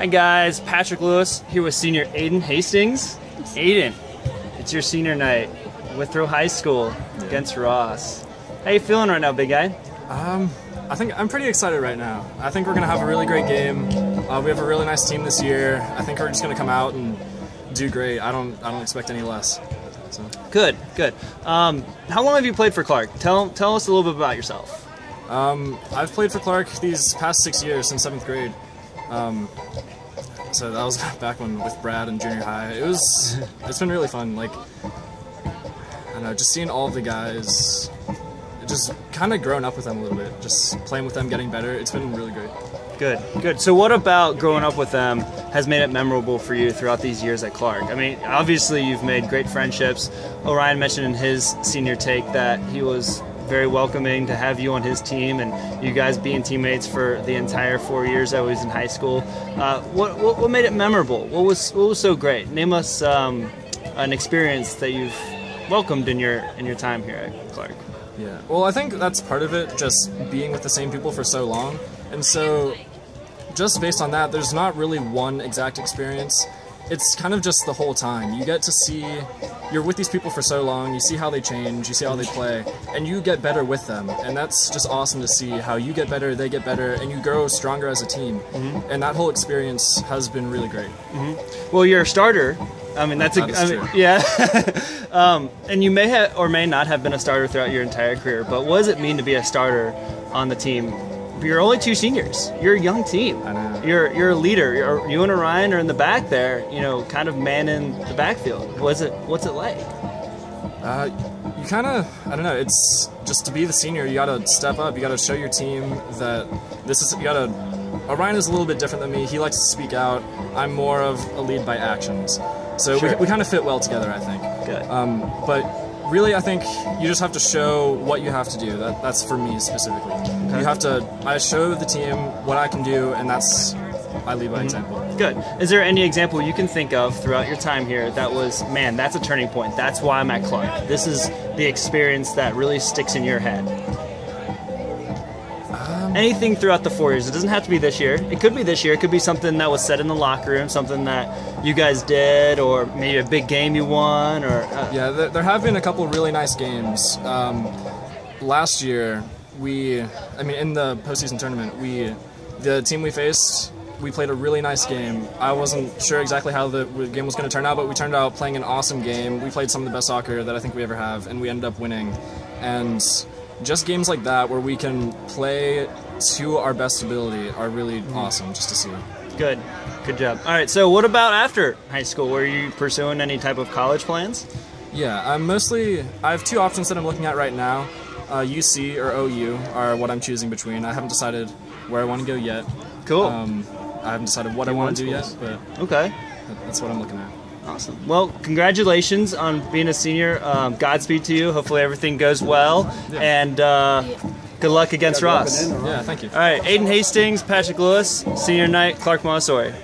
Hi guys, Patrick Lewis here with senior Aiden Hastings. Aiden, it's your senior night, Withrow High School against Ross. How you feeling right now, big guy? Um, I think I'm pretty excited right now. I think we're gonna have a really great game. Uh, we have a really nice team this year. I think we're just gonna come out and do great. I don't I don't expect any less. So. Good, good. Um, how long have you played for Clark? Tell tell us a little bit about yourself. Um, I've played for Clark these past six years since seventh grade. Um, so that was back when with Brad in junior high. It was it's been really fun. Like I don't know, just seeing all the guys, just kind of growing up with them a little bit, just playing with them, getting better. It's been really great. Good, good. So, what about growing up with them has made it memorable for you throughout these years at Clark? I mean, obviously, you've made great friendships. Orion mentioned in his senior take that he was very welcoming to have you on his team and you guys being teammates for the entire four years I was in high school. Uh, what, what, what, made it memorable? What was, what was so great? Name us um, an experience that you've welcomed in your, in your time here at Clark. Yeah, well, I think that's part of it, just being with the same people for so long. And so just based on that, there's not really one exact experience. It's kind of just the whole time. You get to see, you're with these people for so long, you see how they change, you see how they play, and you get better with them. And that's just awesome to see how you get better, they get better, and you grow stronger as a team. Mm-hmm. And that whole experience has been really great. Mm-hmm. Well, you're a starter. I mean, that's that a, I mean, yeah. um, and you may have or may not have been a starter throughout your entire career, but what does it mean to be a starter on the team you're only two seniors. You're a young team. I know. You're you're a leader. You're, you and Orion are in the back there. You know, kind of manning the backfield. What's it What's it like? Uh, you kind of I don't know. It's just to be the senior. You got to step up. You got to show your team that this is. You got to. Orion is a little bit different than me. He likes to speak out. I'm more of a lead by actions. So sure. we, we kind of fit well together, I think. Good. Um, but really, I think you just have to show what you have to do. That, that's for me specifically. You have to. I show the team what I can do, and that's I lead by mm-hmm. example. Good. Is there any example you can think of throughout your time here that was, man, that's a turning point. That's why I'm at Clark. This is the experience that really sticks in your head. Anything throughout the four years. It doesn't have to be this year. It could be this year. It could be something that was said in the locker room, something that you guys did, or maybe a big game you won. Or uh, yeah, there, there, have been a couple really nice games. Um, last year, we, I mean, in the postseason tournament, we, the team we faced, we played a really nice game. I wasn't sure exactly how the game was going to turn out, but we turned out playing an awesome game. We played some of the best soccer that I think we ever have, and we ended up winning. And just games like that where we can play to our best ability are really awesome just to see. Good. Good job. All right, so what about after high school? Were you pursuing any type of college plans? Yeah, I'm mostly. I have two options that I'm looking at right now. Uh, UC or OU are what I'm choosing between. I haven't decided where I want to go yet. Cool. Um, I haven't decided what I want to do yet, but okay, that's what I'm looking at. Awesome. Well, congratulations on being a senior. Um, Godspeed to you. Hopefully everything goes well, yeah. and uh, good luck against Ross. Yeah, thank you. All right, Aiden Hastings, Patrick Lewis, senior night, Clark Montessori.